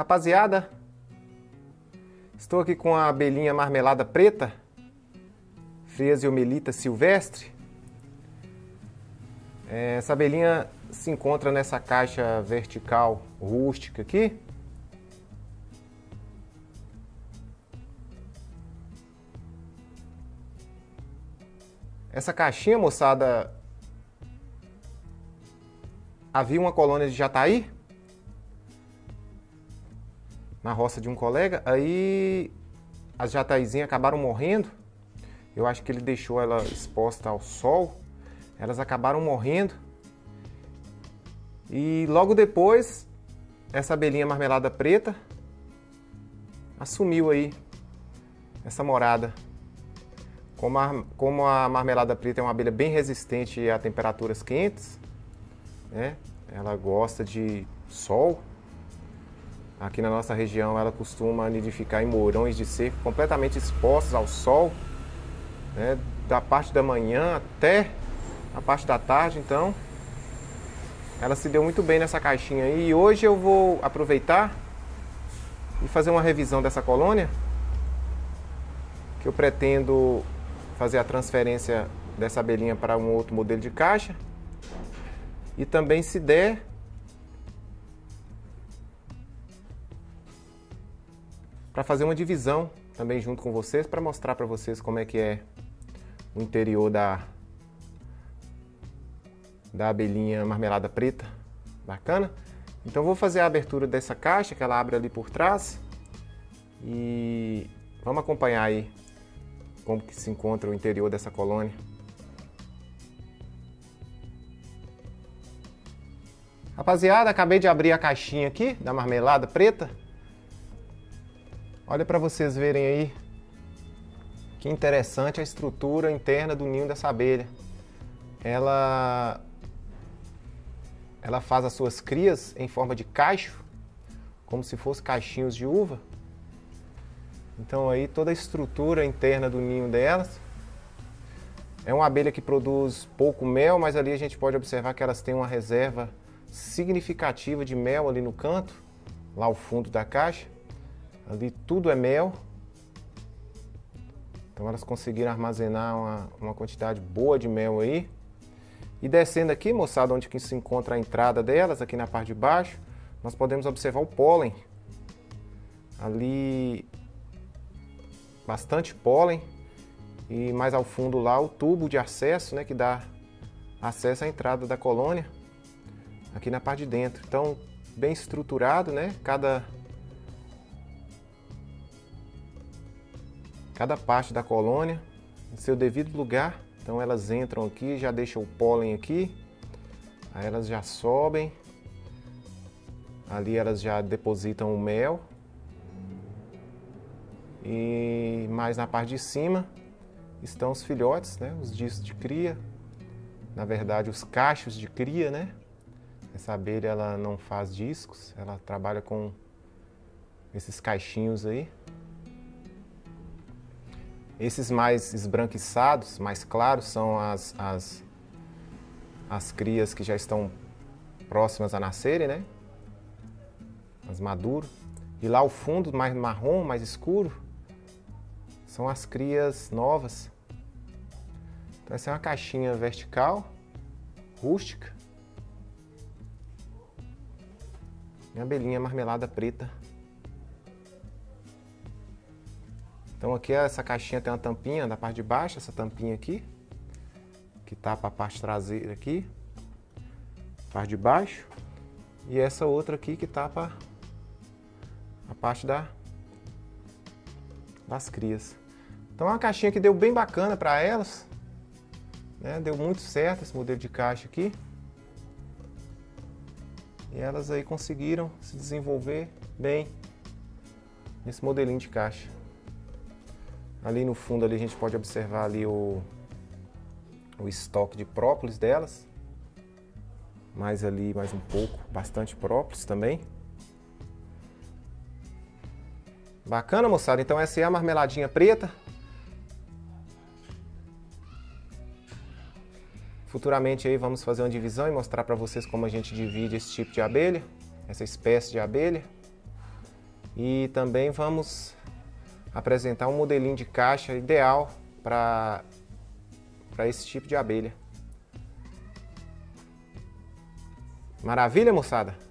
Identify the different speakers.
Speaker 1: Rapaziada, estou aqui com a abelhinha marmelada preta, Fresiomelita silvestre. É, essa abelhinha se encontra nessa caixa vertical rústica aqui. Essa caixinha, moçada, havia uma colônia de jataí na roça de um colega, aí as jataizinhas acabaram morrendo. Eu acho que ele deixou ela exposta ao sol. Elas acabaram morrendo. E logo depois, essa abelhinha marmelada preta assumiu aí essa morada. Como a, como a marmelada preta é uma abelha bem resistente a temperaturas quentes, né? ela gosta de sol, Aqui na nossa região ela costuma nidificar em mourões de cerco completamente expostos ao sol, né, da parte da manhã até a parte da tarde, então ela se deu muito bem nessa caixinha aí. E hoje eu vou aproveitar e fazer uma revisão dessa colônia, que eu pretendo fazer a transferência dessa abelhinha para um outro modelo de caixa. E também, se der, para fazer uma divisão também junto com vocês para mostrar para vocês como é que é o interior da da abelhinha marmelada preta, bacana. Então vou fazer a abertura dessa caixa que ela abre ali por trás e vamos acompanhar aí como que se encontra o interior dessa colônia. Rapaziada, acabei de abrir a caixinha aqui da marmelada preta. Olha para vocês verem aí que interessante a estrutura interna do ninho dessa abelha. Ela ela faz as suas crias em forma de cacho, como se fossem caixinhos de uva. Então aí toda a estrutura interna do ninho delas. É uma abelha que produz pouco mel, mas ali a gente pode observar que elas têm uma reserva significativa de mel ali no canto, lá ao fundo da caixa. Ali tudo é mel. Então elas conseguiram armazenar uma, uma quantidade boa de mel aí. E descendo aqui, moçada, onde que se encontra a entrada delas, aqui na parte de baixo, nós podemos observar o pólen. Ali bastante pólen e mais ao fundo lá o tubo de acesso, né, que dá acesso à entrada da colônia aqui na parte de dentro. Então, bem estruturado, né? Cada cada parte da colônia em seu devido lugar. Então elas entram aqui, já deixam o pólen aqui, aí elas já sobem, ali elas já depositam o mel e mais na parte de cima estão os filhotes, né, os discos de cria, na verdade os cachos de cria, né? Essa abelha ela não faz discos, ela trabalha com esses caixinhos aí. Esses mais esbranquiçados, mais claros, são as, as, as crias que já estão próximas a nascerem, né? As maduras. E lá ao fundo, mais marrom, mais escuro, são as crias novas. Então essa é uma caixinha vertical, rústica. E abelhinha marmelada preta. Então aqui essa caixinha tem uma tampinha na parte de baixo, essa tampinha aqui, que tapa a parte traseira aqui, parte de baixo, e essa outra aqui que tapa a parte da, das crias. Então é uma caixinha que deu bem bacana para elas, né? deu muito certo esse modelo de caixa aqui. E elas aí conseguiram se desenvolver bem nesse modelinho de caixa. Ali no fundo ali a gente pode observar ali o, o estoque de própolis delas. Mais ali, mais um pouco, bastante própolis também. Bacana, moçada. Então essa é a marmeladinha preta. Futuramente aí vamos fazer uma divisão e mostrar para vocês como a gente divide esse tipo de abelha, essa espécie de abelha. E também vamos apresentar um modelinho de caixa ideal para esse tipo de abelha. Maravilha, moçada?